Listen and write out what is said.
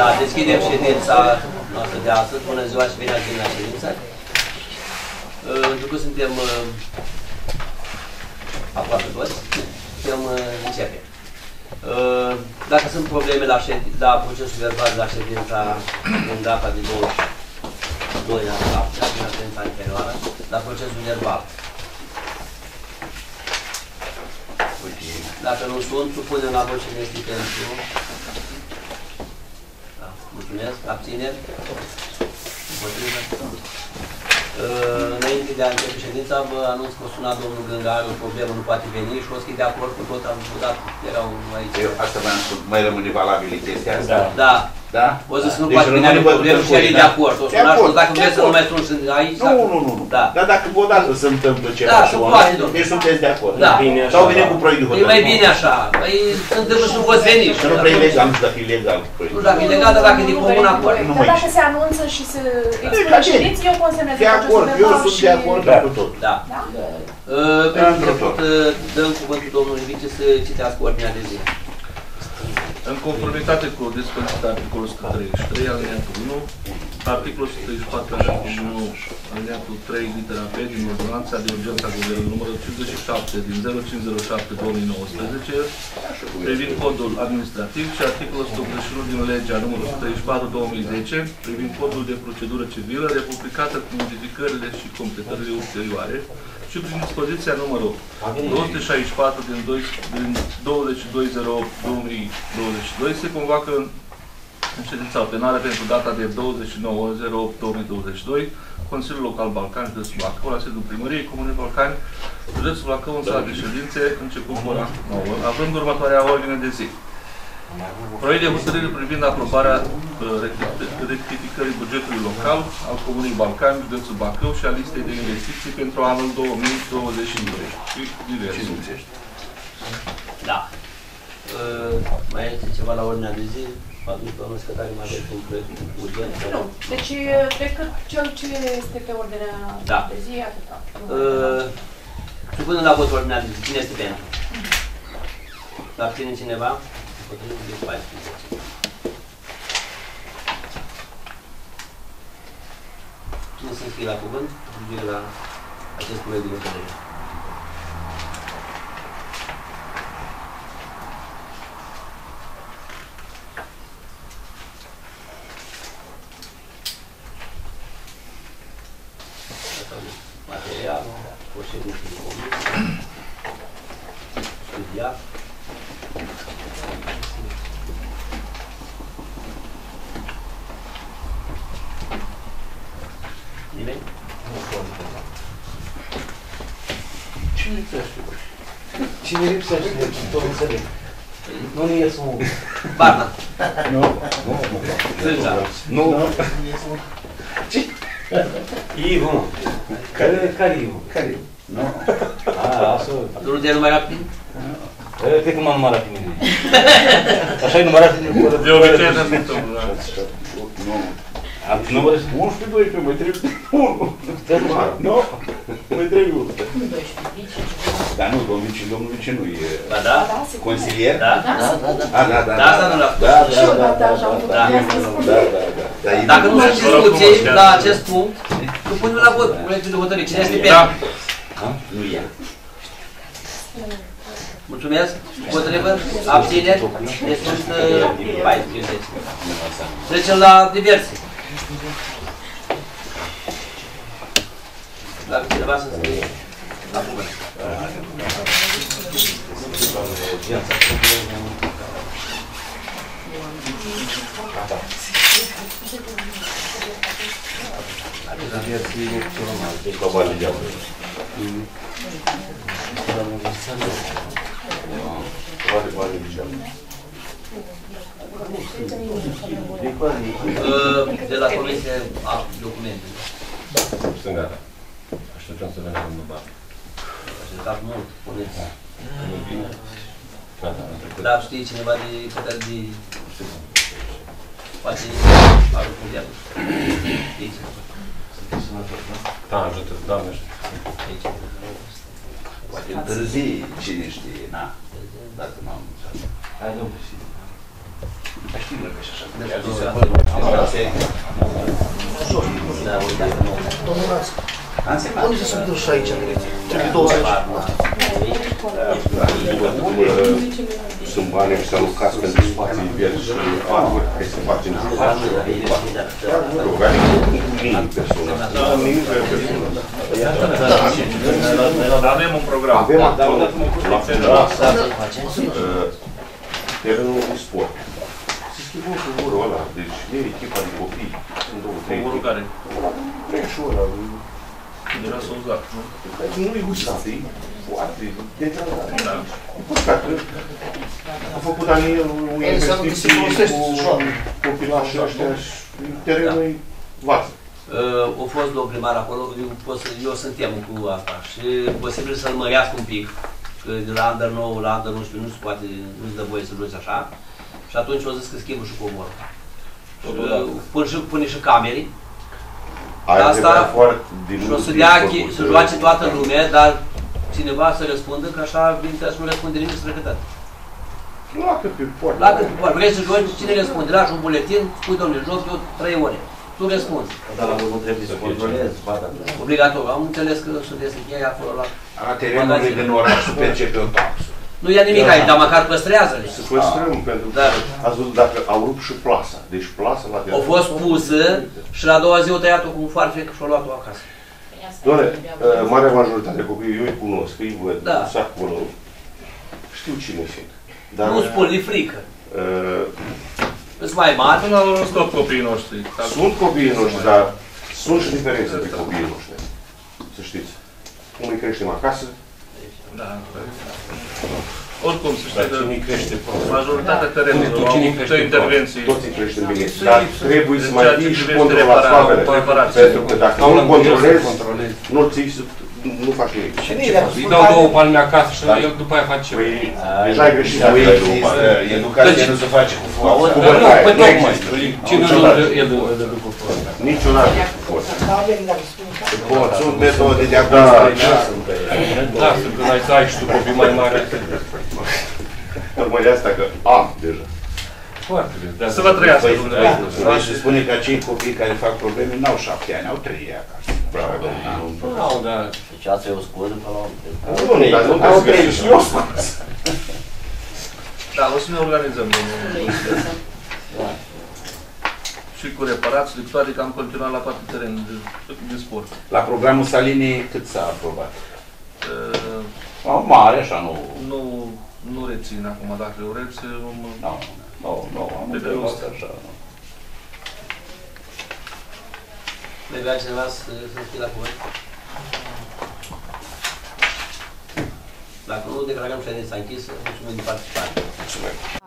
Da, deschidem ședința noastră de astăzi. Bună ziua și bine ați venit la ședință. Uh, Pentru că suntem uh, aproape toți, putem uh, începe. Uh, Dacă sunt probleme la, șed- la procesul verbal de la ședința din data de 22 la 7, din ședința anterioară, la procesul verbal. Dacă nu sunt, supunem la vot cine este pentru. Da, mulțumesc. Abțineri? Împotrivă? Uh, Înainte de a începe ședința, vă anunț că o suna domnul Gângaru, o problemă nu poate veni și o să de acord cu tot, am dat, erau aici. Eu asta mai am spus, mai rămâne valabil chestia asta? Da. Da? O să nu Deci poate veni are rămâne problemă bătut și în el e voi, de da? acord. O De sunați, acord, dacă de vreți să nu acord. mai sun sunt aici. Nu, dacă- nu, nu, nu. Da. Dar dacă odată se întâmplă ceva Da, și se o poate, domnule. deci sunteți de acord. Da. Bine așa, Sau vine da. cu proiect de E mai hotărâre. bine așa. Păi se întâmplă și nu poți veni. Că nu prea e legal, nu știu dacă e legal cu Nu proiectul. știu dacă e legal, dar dacă e de comun acord. Nu Dar mai dacă se anunță și se expune bine. ședință, eu consemnez De acord, eu sunt de acord Da. cu tot. Da. Da? Uh, Pentru Într-o început, uh, dăm cuvântul domnului Vice să citească ordinea de zi. În conformitate cu dispoziția articolul 133, alineatul 1, articolul 134, alineatul 1, alineatul 3, litera P din ordonanța de urgență a Guvernului numărul 57 din 0507-2019, privind codul administrativ și articolul 181 din legea numărul 134-2010, privind codul de procedură civilă, republicată cu modificările și completările ulterioare, și prin dispoziția numărul 264 din, 2, din 22.08.2022 se convoacă în, în ședința plenară pentru data de 29.08.2022 Consiliul Local Balcan, județul Bacău, la sediul primăriei Comunei Balcani, județul Bacău, în sala de ședințe, începând cu ora 9, având următoarea ordine de zi. Proiect de hotărâre privind aprobarea uh, rectifi- rectificării bugetului local al Comunei Balcani, județul Bacău și a listei de investiții pentru anul 2022 și diverse. Da. Uh, Mai este ceva la ordinea de zi? Faptul că domnul secretar mai aveți un proiect urgent? Nu. Deci, decât cel ce este pe ordinea Da. de zi, atâta. Uh, Supunem la vot ordinea de zi. Cine este pentru? La abține cineva? Împotrivă de 14. Cine se înscrie la cuvânt? cu privire la acest proiect de hotărâre. Materialul, o ședință de comisie, studiat. Nimeni? Cine lipsește, bă? Cine lipsește? Tot înțeleg. Nu ies un... Barna. Nu. Sânja. Nu. Ivu, mă. Care, care Ivu? Care? Nu. A, asta... Nu de numai rapid? E, Cred că m-am numărat pe mine. Așa e numărat pe mine. De obicei așa se întâmplă. da. Nu. Am numărat 11, 12, mai trebuie 1. Nu, mai trebuie 1. Dar nu, domnul Vici, domnul Vici nu e Ba da? Da, sigur. consilier? Da? Da, da. A, da, da, Da, asta nu l-a spus. Da, Și eu da, data da, așa am da, făcut. da, da, da, da, da. Dar e- Dacă nu sunt Vă rog frumos, discuții chiar. la acest punct, supunem la vot proiectul de hotărâre. Cine este Da. pentru? Nu e. Mulțumesc. Împotrivă? Abțineri? Deci sunt uh, 14. Trecem la diverse. Dacă cineva să scrie De la Comisie a documentele. Sunt gata. Așteptăm să vedem domnul Bar. Așteptat mult, puneți. Nu vine. Gata, am trecut. Dar știi cineva de către de... Poate arăt cu diabul. Știi cineva? Da, ajută, Doamne, știu. Aici. Poate întârzi, cine știe, na. Dacă n-am Hai, domnule. Asta e. Da, uite. Domnul Rasc, Am însemnat. unde se duce și aici? Trebuie 20. Sunt bani și alocați pentru spații verzi și arturi care se face în Rugare minim personal. Minim personal. Dar avem un program. Avem acolo, la Pulasa, terenul de sport. Se schimbă covorul ăla, deci e echipa de copii. Sunt două, trei Covorul echipe. care? Preșul ăla, Era să uzat, nu? nu e usat, e foarte degradat. Da. Păcat, a făcut Daniel o El înseamnă că se investiție folosește cu și joacă. copilașii ăștia și terenul e vață. Uh, a fost domn primar acolo, eu, pot să, eu suntem cu asta și posibil să-l mărească un pic, că de la under 9 la under 11 nu se poate, nu se dă voie să joci așa. Și atunci au zis că schimbă și covorul. Și, uh, pun și, pune și camere Ai Asta- adevărat foarte din și o să din dea, făcut, chi- să uh, joace toată lumea, dar cineva să răspundă, că așa Vinteas nu răspunde nimic să răcătat. Lacă pe poartă. La cât poate, vrei să joci, cine răspunde? Lași un buletin, spui, domnule, joc eu 3 ore. Tu răspunzi. Dar la urmă trebuie să controlezi, ba da. Obligatoriu. Am înțeles că sunt cheia acolo la... A terenului din oraș percepe o taxă. Nu ia nimic aici, dar măcar păstrează-le. Să păstrăm, pentru că Da. ați văzut dacă au rupt și plasa. Deci plasa la Au terenul. fost pusă și la a doua zi au tăiat-o cu un foarfec și au luat-o acasă. Doamne, uh, marea majoritate copiii, eu îi cunosc, îi văd, Da. să acolo. Știu cine sunt. Dar, Nu spun, li frică. uh, Sunt mai mari. Până la urmă sunt tot copiii noștri. Dar sunt copiii noștri, dar sunt și diferențe între copiii noștri. Să știți. Cum îi creștem acasă, Da. Oricum, să Dar știi că cine crește prost? majoritatea terenurilor Tu au cine avut crește intervenții. toți îi creștem bine. Dar trebuie să În mai ceea ce fii și privește controlat repararea, soarele. reparații. Pentru că dacă Au nu la controlezi, controlezi. nu ții, să- nu faci nimic. Îi dau două palme acasă și el după aia face Păi, deja ai greșit. Nu dacă ai există, două bani. educația nu se face cu forță. Cu Dar nu, bătaie, pe nu tocmai. există. Cine nu Niciodată. el îl dă cu forță. Niciodată cu forță. Bun, sunt metode de a Da. construi. Lasă că ai să ai și tu copii mai mari. Tocmai de asta că am deja. Foarte bine. de asta. Să vă trăiască, Păi, dumneavoastră. Vrei să spune că acei copii care fac probleme n-au șapte ani, au trei acasă. Bravo. Au, da. Deci asta e o scuză până la urmă. Nu, dar nu trebuie să găsești eu spus. Da, o să ne organizăm. domnule. Și cu reparații, cu toate că am continuat la toate terenul de, de sport. La programul Salinii cât s-a aprobat? Uh, O mare, așa, nu... nu, nu rețin acum, dacă o rețin, mă- Nu, nu, nu, am Pe întrebat gust. așa. Mai vrea cineva să să scrie la cuvânt? Dacă nu, declarăm ședința închisă. Mulțumim de participare. Mulțumesc.